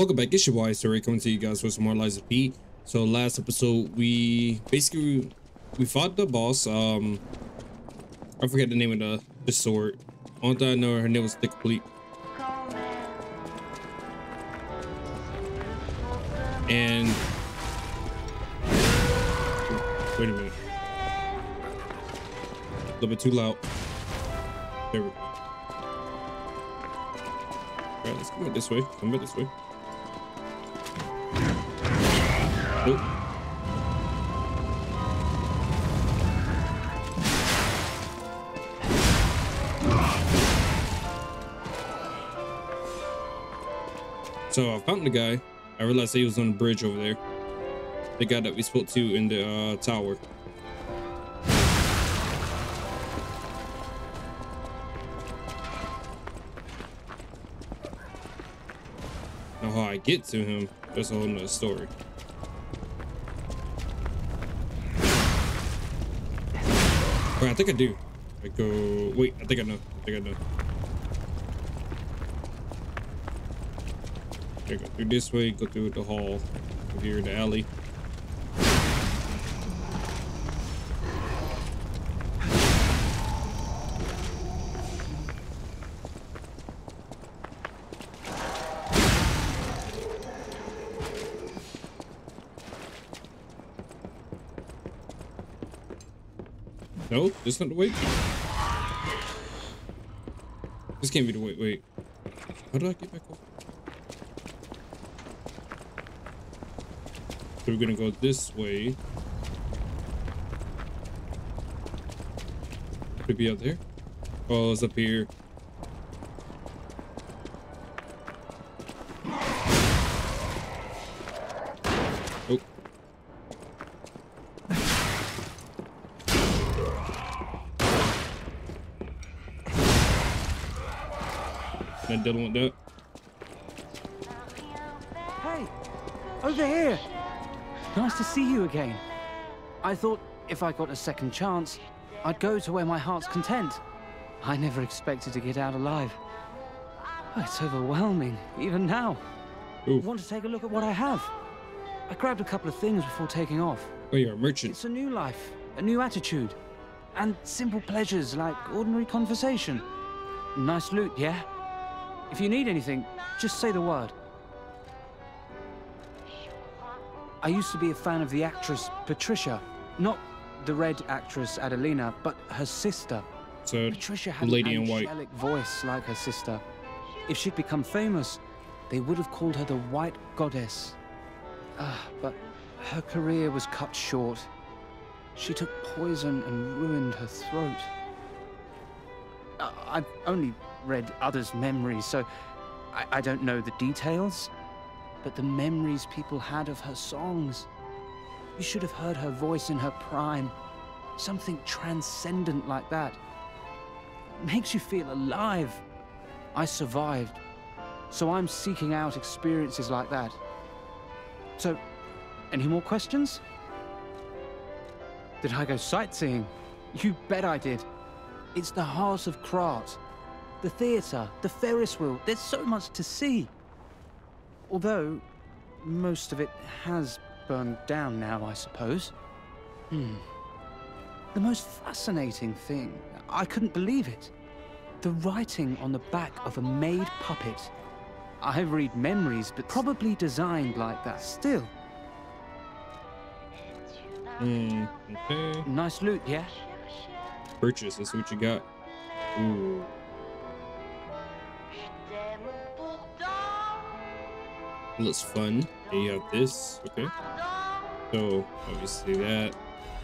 Welcome back, it's your boy Story coming to you guys with some more Lies of P. So last episode we basically we fought the boss. Um I forget the name of the, the sword. All that I know her name was the complete. And wait a minute. A little bit too loud. There we go. Alright, let's come back this way. Come back this way. So I found the guy. I realized he was on the bridge over there. The guy that we spoke to in the uh, tower. Now how I get to him, that's a whole nother story. I think I do. I go. Wait, I think I know. I think I know. Okay, go through this way, go through the hall, go here, the alley. No, this not. This can't be the way. Wait, how do I get back up? So we're gonna go this way. Could be up there. Oh, it's up here. Not dealing with that. Hey, over here. Nice to see you again. I thought if I got a second chance, I'd go to where my heart's content. I never expected to get out alive. Oh, it's overwhelming, even now. Oof. Want to take a look at what I have? I grabbed a couple of things before taking off. Oh, you're a merchant. It's a new life, a new attitude, and simple pleasures like ordinary conversation. Nice loot, yeah? If you need anything, just say the word. I used to be a fan of the actress Patricia. Not the red actress Adelina, but her sister. So, Patricia had lady an angelic voice like her sister. If she'd become famous, they would have called her the White Goddess. Ah, but her career was cut short. She took poison and ruined her throat. Uh, I've only read others' memories, so I, I don't know the details. But the memories people had of her songs. You should have heard her voice in her prime. Something transcendent like that. Makes you feel alive. I survived. So I'm seeking out experiences like that. So, any more questions? Did I go sightseeing? You bet I did. It's the heart of Krat. The theatre, the Ferris wheel. There's so much to see. Although, most of it has burned down now, I suppose. Hmm. The most fascinating thing, I couldn't believe it. The writing on the back of a made puppet. I read memories, but probably designed like that. Still, Mm, okay. nice loot, yeah? Purchase. That's what you got. Ooh. Looks fun. And you have this. Okay. So obviously that,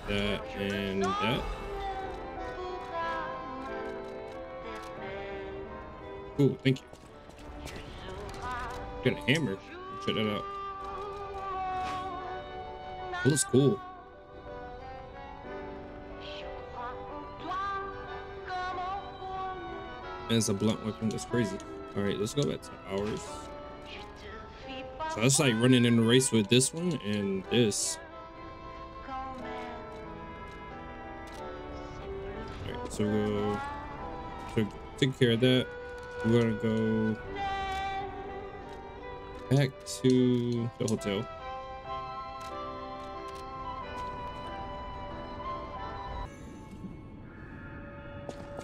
that, and that. Cool. Thank you. Got a hammer. Check that out. That looks cool. It's a blunt weapon. That's crazy. All right, let's go back to ours. So that's like running in a race with this one and this. Alright, so we'll take care of that. We're gonna go back to the hotel.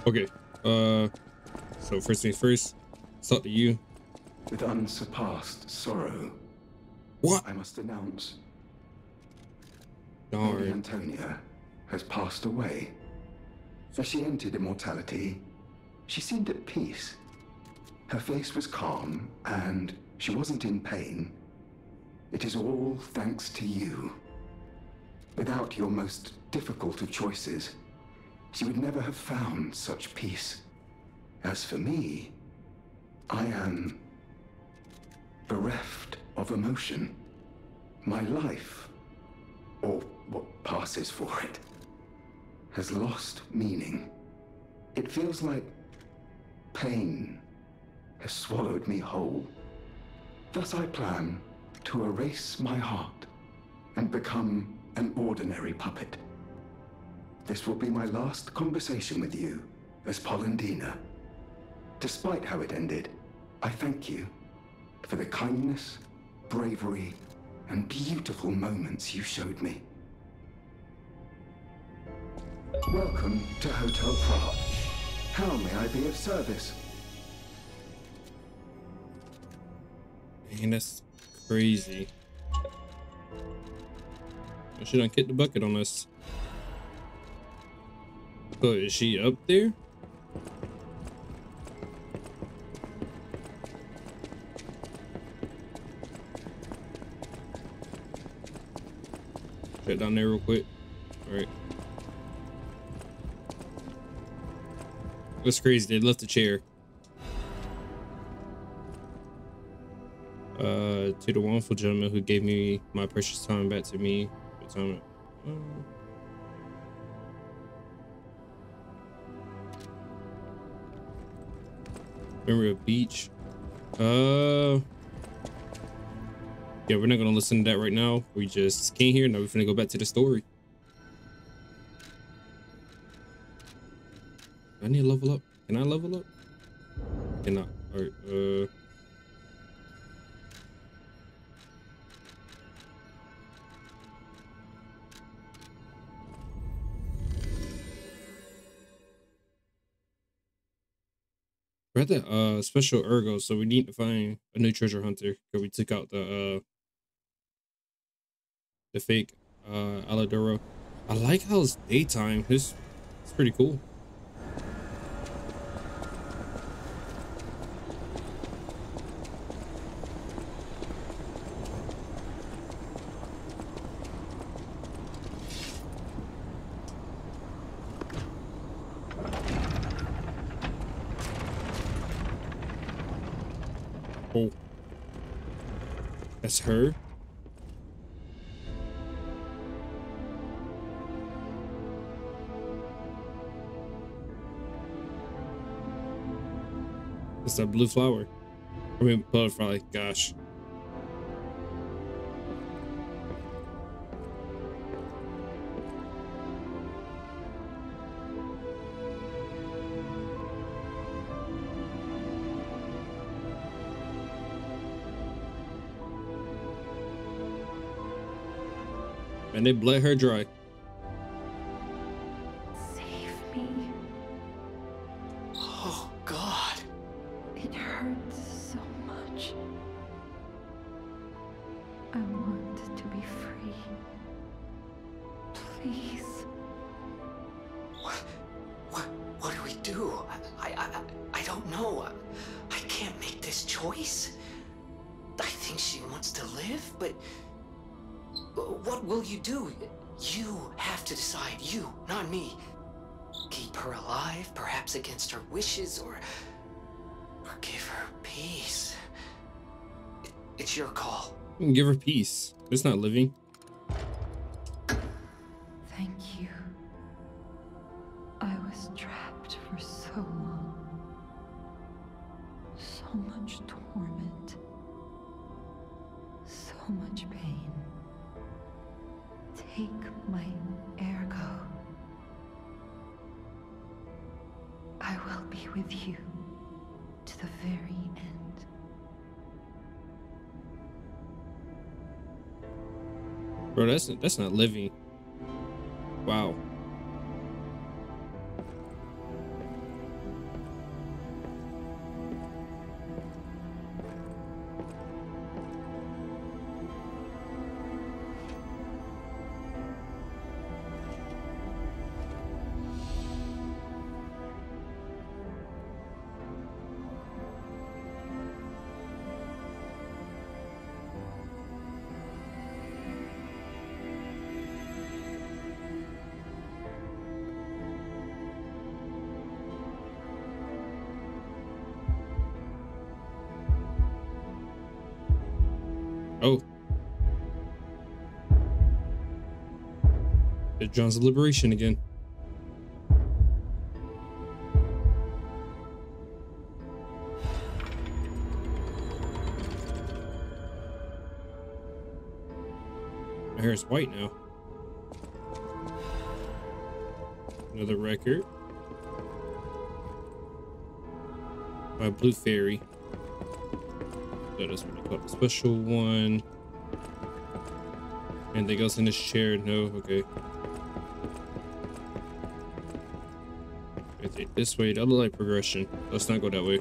Okay. Uh, so first things first. It's up to you. With unsurpassed sorrow, What? I must announce Darn. Antonia has passed away. As she entered immortality, she seemed at peace. Her face was calm, and she wasn't in pain. It is all thanks to you. Without your most difficult of choices, she would never have found such peace. As for me, I am bereft of emotion. My life, or what passes for it, has lost meaning. It feels like pain has swallowed me whole. Thus I plan to erase my heart and become an ordinary puppet. This will be my last conversation with you as Polendina. Despite how it ended, I thank you for the kindness, bravery, and beautiful moments you showed me. Welcome to Hotel Krat. How may I be of service? That's crazy. I should have kicked the bucket on us. But is she up there? Check down there real quick. Alright. That's crazy. They left the chair. Uh, to the wonderful gentleman who gave me my precious time back to me. Time. Uh, Memory of beach. Uh. Yeah, we're not gonna listen to that right now. We just came here. Now we're gonna go back to the story. I need to level up. Can I level up? Cannot. Alright, uh. We're at the uh special ergo, so we need to find a new treasure hunter because we took out the uh the fake uh Alidoro. I like how it's daytime. It's it's pretty cool. Oh. That's her? It's that blue flower. I mean, butterfly. Gosh. And they bled her dry. Peace. It's not living. Thank you. I was trapped for so long. So much torment. So much pain. Take my ergo. I will be with you to the very Bro, that's that's not living. Wow. John's liberation again. My hair is white now. Another record. By Blue Fairy. So that's what I call the special one. Anything else in this chair? No? Okay. This way. That look like progression. Let's not go that way.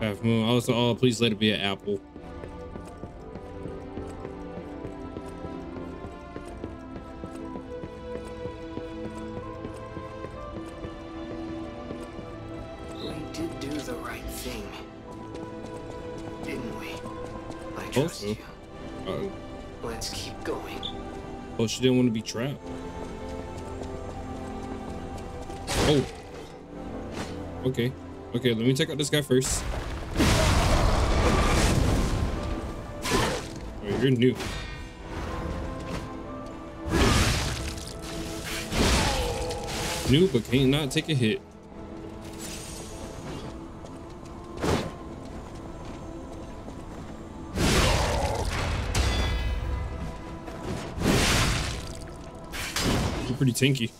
Half moon. Also, oh, please let it be an apple. Oh, she didn't want to be trapped. Oh. Okay. Okay, let me check out this guy first. Oh, you're new. New, but can't not take a hit. Pretty tanky.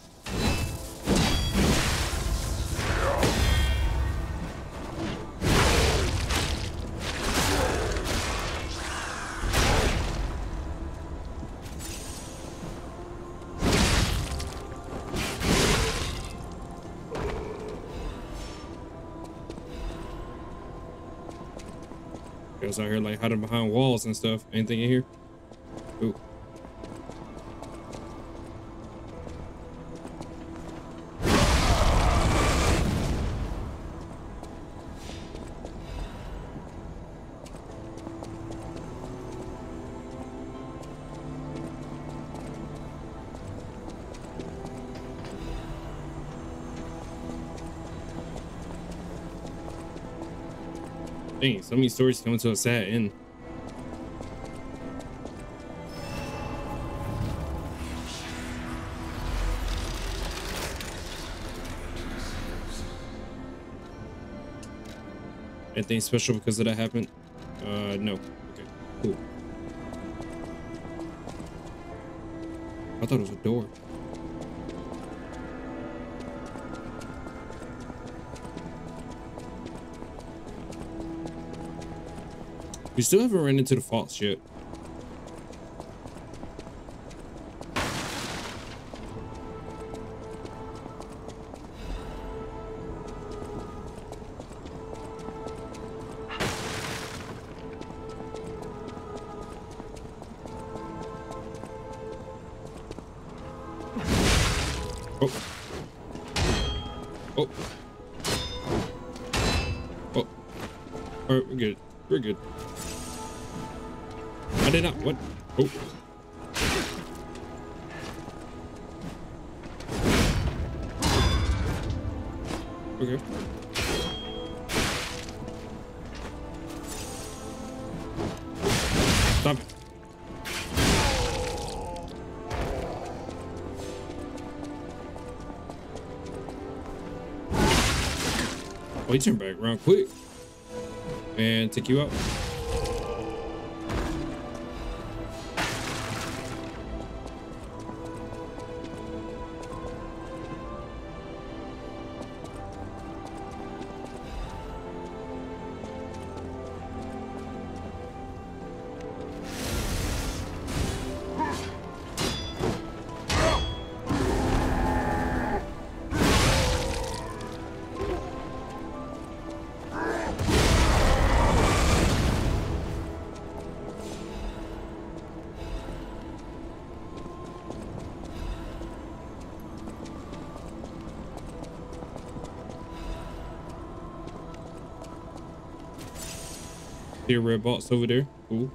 Guys out here like hiding behind walls and stuff. Anything in here? Ooh. Dang, so many stories coming to a sad end. Anything special because of that happened? Uh, no. Okay, cool. I thought it was a door. We still haven't ran into the false yet. Oh. Oh. Oh. Alright, we're good. We're good. Did not. What? Oh. Okay. Stop it. Oh, he turned back around quick. And take you out. A red over there. Cool.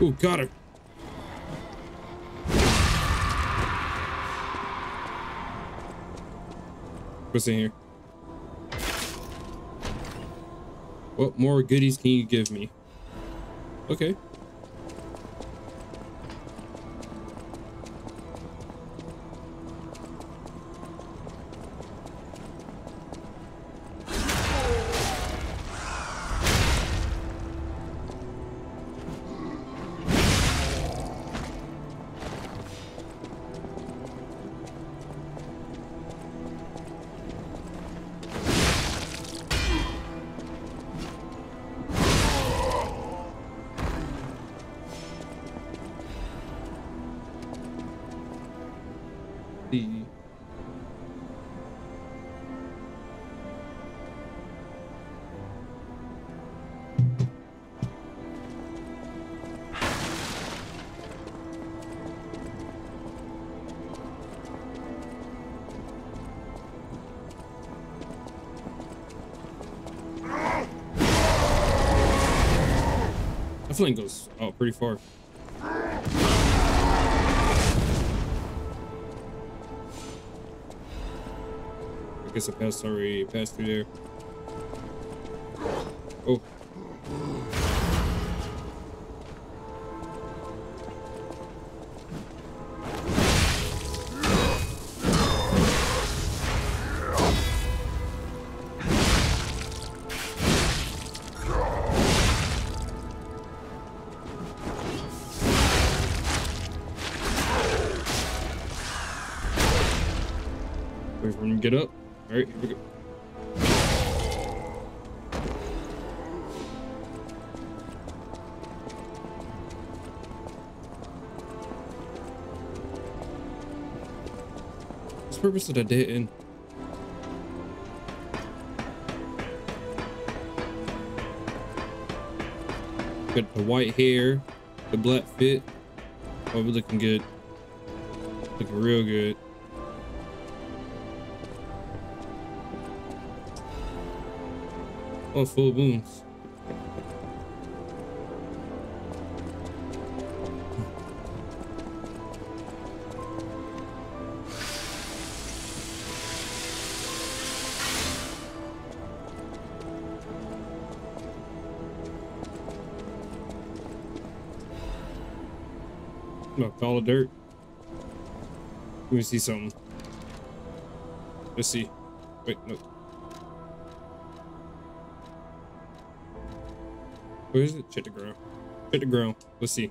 Ooh, got her. What's in here? What more goodies can you give me? Okay. Flame goes oh pretty far. I guess I passed already passed through there. To get up. All right, here we go. What's the purpose of the dead end? Got the white hair, the black fit. We're looking good. Looking real good. Oh, full wounds. No, pile of dirt. Let me see something. Let's see. Wait, no. Where is it? Check the ground. Check the ground. Let's see.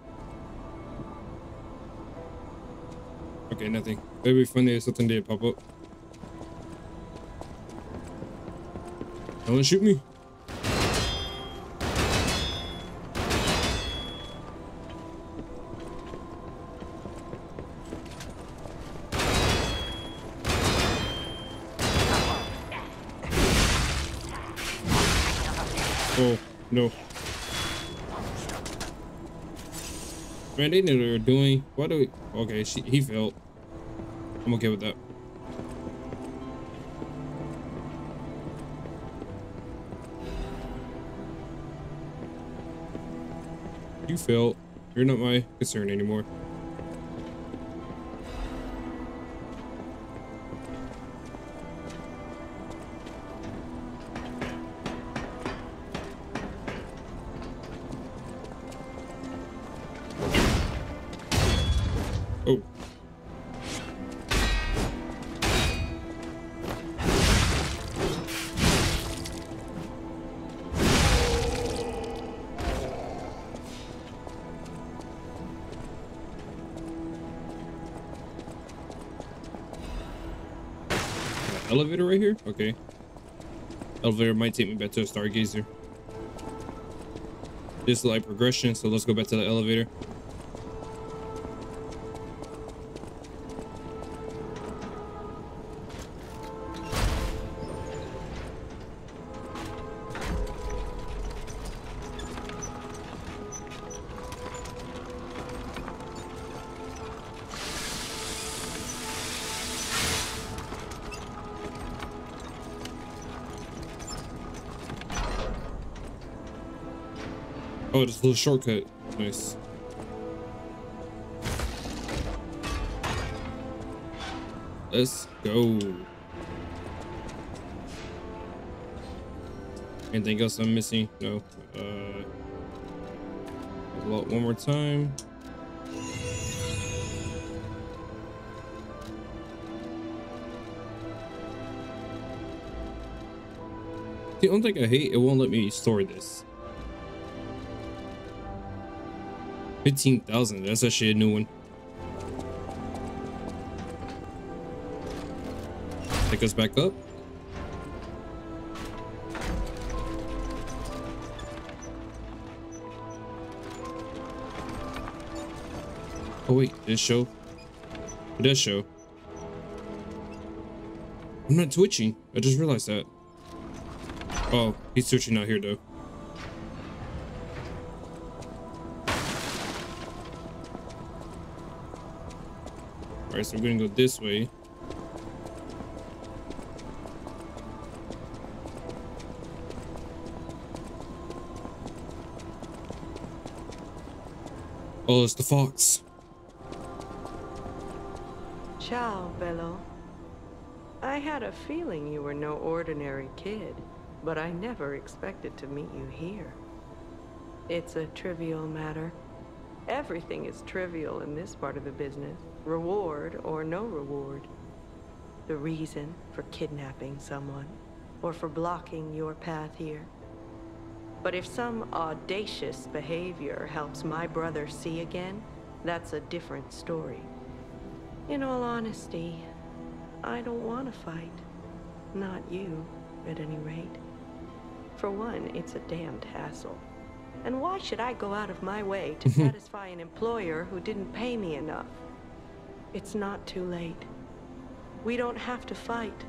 Okay, nothing. It'd be funny if something did pop up. Don't shoot me. Man, they knew they were doing. What do we? Okay, she, he felt. I'm okay with that. You felt. You're not my concern anymore. Elevator might take me back to a Stargazer. This is like progression, so let's go back to the elevator. Oh, just a little shortcut. Nice. Let's go. Anything else I'm missing? No. Uh, one more time. The only thing I hate, it won't let me store this. 15,000, that's actually a new one. Take us back up. Oh wait, this show. Does show. I'm not twitching. I just realized that. Oh, he's switching out here though. Alright, so we're gonna go this way. Oh, it's the fox. Ciao, Bello. I had a feeling you were no ordinary kid, but I never expected to meet you here. It's a trivial matter. Everything is trivial in this part of the business, reward or no reward. The reason for kidnapping someone, or for blocking your path here. But if some audacious behavior helps my brother see again, that's a different story. In all honesty, I don't want to fight. Not you, at any rate. For one, it's a damned hassle. And why should I go out of my way to satisfy an employer who didn't pay me enough? It's not too late. We don't have to fight.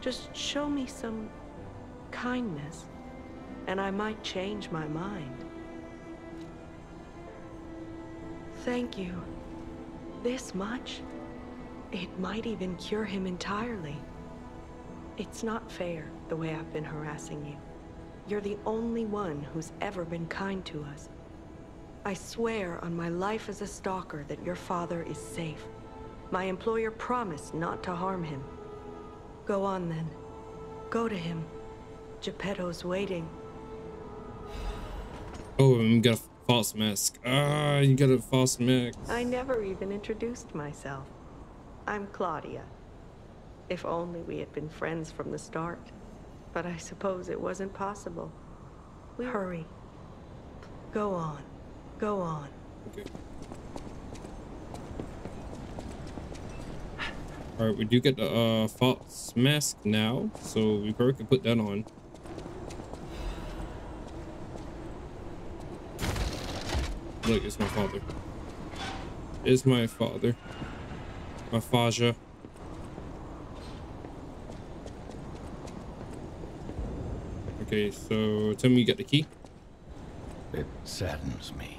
Just show me some kindness, and I might change my mind. Thank you. This much? It might even cure him entirely. It's not fair, the way I've been harassing you. You're the only one who's ever been kind to us. I swear on my life as a stalker that your father is safe. My employer promised not to harm him. Go on then. Go to him. Geppetto's waiting. Oh, I'm got a false mask. Ah, you got a false mask. I never even introduced myself. I'm Claudia. If only we had been friends from the start. But I suppose it wasn't possible. We hurry. Go on. Go on. Okay. All right, we do get the uh, false mask now, so we probably can put that on. Look, it's my father. It's my father. My Faja. Okay, so tell me you got the key. It saddens me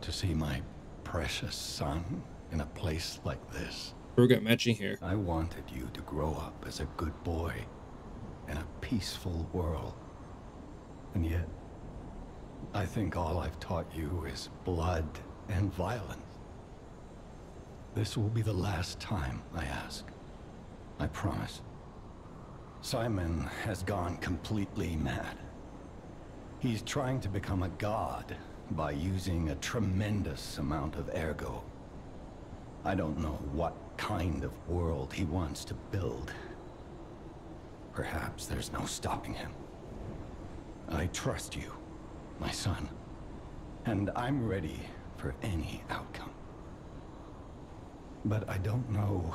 to see my precious son in a place like this. We got matching here. I wanted you to grow up as a good boy in a peaceful world. And yet, I think all I've taught you is blood and violence. This will be the last time I ask. I promise. Simon has gone completely mad. He's trying to become a god by using a tremendous amount of ergo. I don't know what kind of world he wants to build. Perhaps there's no stopping him. I trust you, my son, and I'm ready for any outcome. But I don't know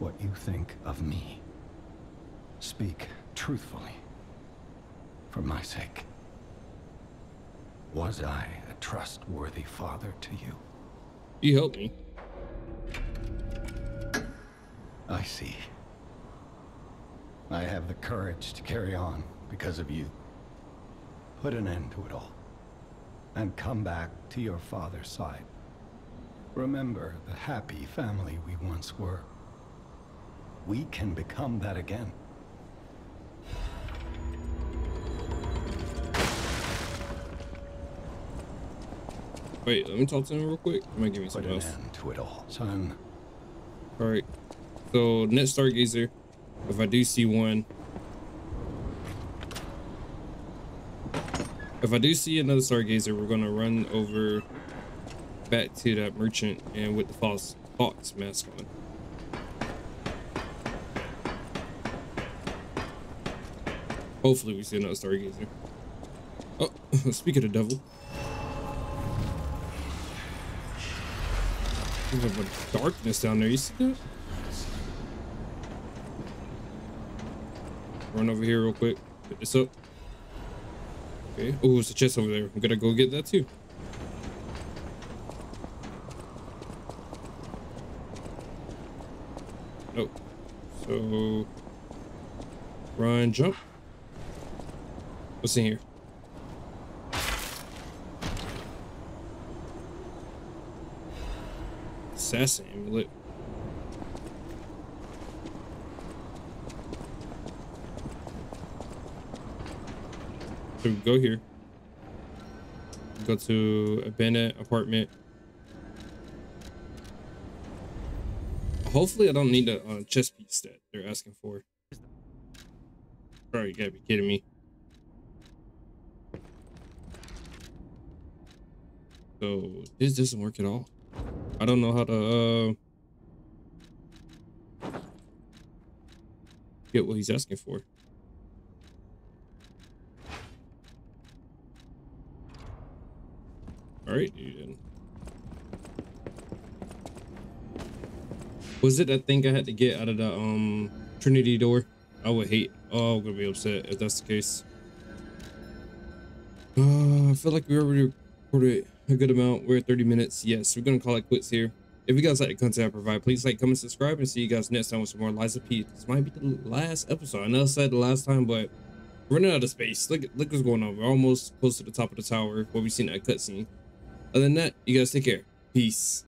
what you think of me. Speak truthfully, for my sake. Was I a trustworthy father to you? You help me. I see. I have the courage to carry on because of you. Put an end to it all. And come back to your father's side. Remember the happy family we once were. We can become that again. Wait, let me talk to him real quick. He might give me an else. end to it all, son. All right. So net stargazer. If I do see one, if I do see another stargazer, we're gonna run over back to that merchant and with the fox fox mask on. Hopefully we see another stargazer. Oh, speak of the devil. Have a darkness down there. You see that? Run over here real quick. Pick this up. Okay. Oh, it's a chest over there. I'm gonna go get that too. Oh. So run, jump. What's in here? Assassin amulet. So we go here. Go to abandoned apartment. Hopefully I don't need a uh, chest piece that they're asking for. Bro, you gotta be kidding me. So this doesn't work at all. I don't know how to uh get what he's asking for. All right, dude. Was it that thing I had to get out of the um Trinity door? I would hate. Oh, I'm gonna be upset if that's the case. Uh, I feel like we already recorded a good amount. We're at 30 minutes. Yes, we're gonna call it quits here. If you guys like the content I provide, please like, comment, subscribe, and see you guys next time with some more of P. This might be the last episode. I know I said the last time, but running out of space. Look, look what's going on. We're almost close to the top of the tower where we seen that cutscene. Other than that, you guys take care. Peace.